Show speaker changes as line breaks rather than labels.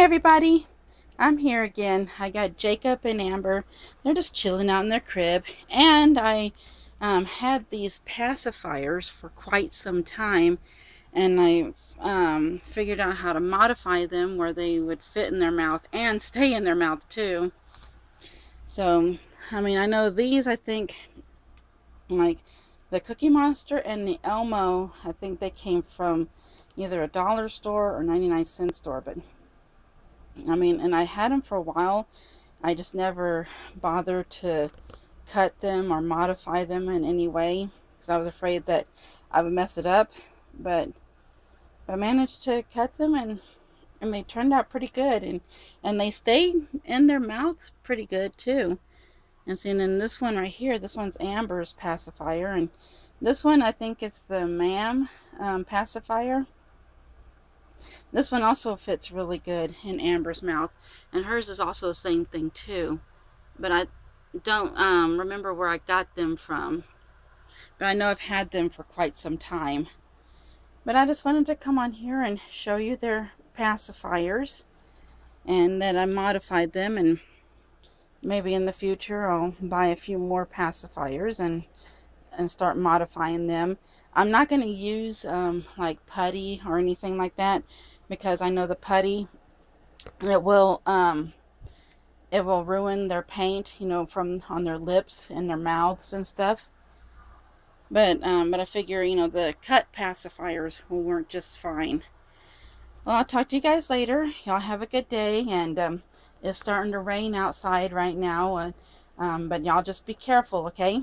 Everybody, I'm here again. I got Jacob and Amber. They're just chilling out in their crib and I um, had these pacifiers for quite some time and I um, figured out how to modify them where they would fit in their mouth and stay in their mouth too. So, I mean, I know these, I think, like the Cookie Monster and the Elmo, I think they came from either a dollar store or 99 cent store, but I mean, and I had them for a while. I just never bothered to cut them or modify them in any way because I was afraid that I would mess it up. But I managed to cut them and and they turned out pretty good and and they stayed in their mouth pretty good too. And see, and then this one right here, this one's Amber's pacifier, and this one I think it's the Mam um, pacifier. This one also fits really good in Amber's mouth. And hers is also the same thing too. But I don't um, remember where I got them from. But I know I've had them for quite some time. But I just wanted to come on here and show you their pacifiers. And that I modified them. And maybe in the future I'll buy a few more pacifiers and and start modifying them. I'm not going to use um, like putty or anything like that because I know the putty it will um, it will ruin their paint you know from on their lips and their mouths and stuff. But um, but I figure you know the cut pacifiers will work just fine. Well I'll talk to you guys later. Y'all have a good day and um, it's starting to rain outside right now uh, um, but y'all just be careful okay